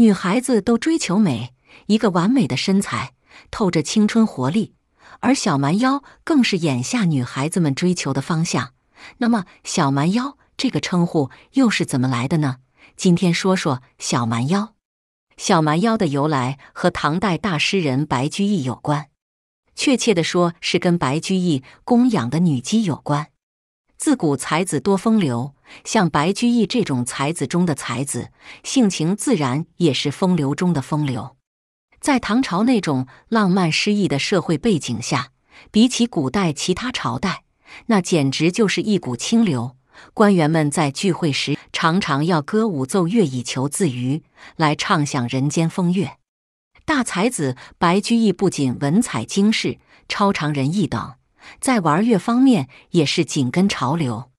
女孩子都追求美，一个完美的身材，透着青春活力，而小蛮腰更是眼下女孩子们追求的方向。那么，小蛮腰这个称呼又是怎么来的呢？今天说说小蛮腰。小蛮腰的由来和唐代大诗人白居易有关，确切的说是跟白居易供养的女姬有关。自古才子多风流，像白居易这种才子中的才子，性情自然也是风流中的风流。在唐朝那种浪漫诗意的社会背景下，比起古代其他朝代，那简直就是一股清流。官员们在聚会时，常常要歌舞奏乐以求自娱，来畅享人间风月。大才子白居易不仅文采经世、超常人一等。在玩乐方面也是紧跟潮流，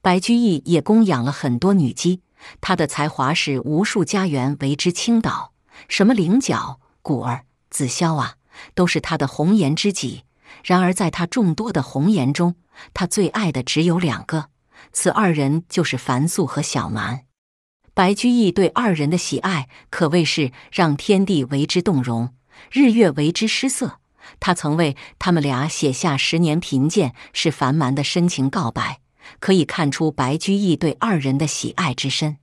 白居易也供养了很多女姬，他的才华使无数家园为之倾倒，什么菱角、鼓儿、紫霄啊，都是他的红颜知己。然而在他众多的红颜中，他最爱的只有两个，此二人就是樊素和小蛮。白居易对二人的喜爱可谓是让天地为之动容，日月为之失色。他曾为他们俩写下“十年贫贱是烦蛮”的深情告白，可以看出白居易对二人的喜爱之深。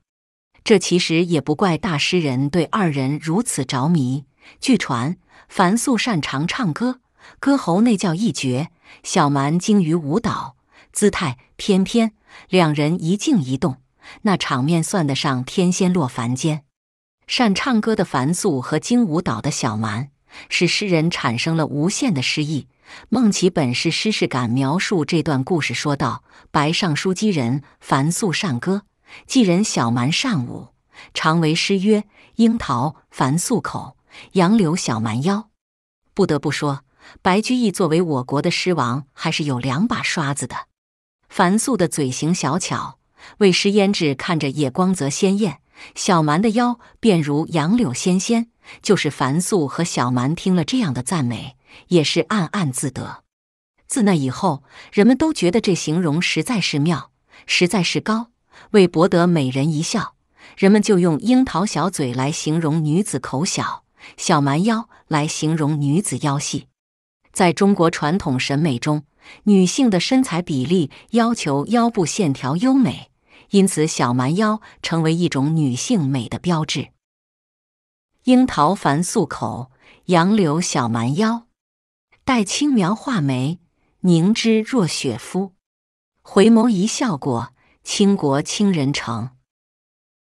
这其实也不怪大诗人对二人如此着迷。据传，樊素擅长唱歌，歌喉那叫一绝；小蛮精于舞蹈，姿态翩翩。两人一静一动，那场面算得上天仙落凡间。善唱歌的樊素和精舞蹈的小蛮。使诗人产生了无限的诗意。孟起本是诗事感描述这段故事，说道：“白尚书姬人樊素善歌，妓人小蛮善舞，常为诗曰：‘樱桃樊素口，杨柳小蛮腰。’”不得不说，白居易作为我国的诗王，还是有两把刷子的。樊素的嘴型小巧，为诗胭脂，看着也光泽鲜艳；小蛮的腰便如杨柳纤纤。就是樊素和小蛮听了这样的赞美，也是暗暗自得。自那以后，人们都觉得这形容实在是妙，实在是高。为博得美人一笑，人们就用樱桃小嘴来形容女子口小，小蛮腰来形容女子腰细。在中国传统审美中，女性的身材比例要求腰部线条优美，因此小蛮腰成为一种女性美的标志。樱桃繁素口，杨柳小蛮腰。待青苗画眉，凝脂若雪肤。回眸一笑过，倾国倾人城。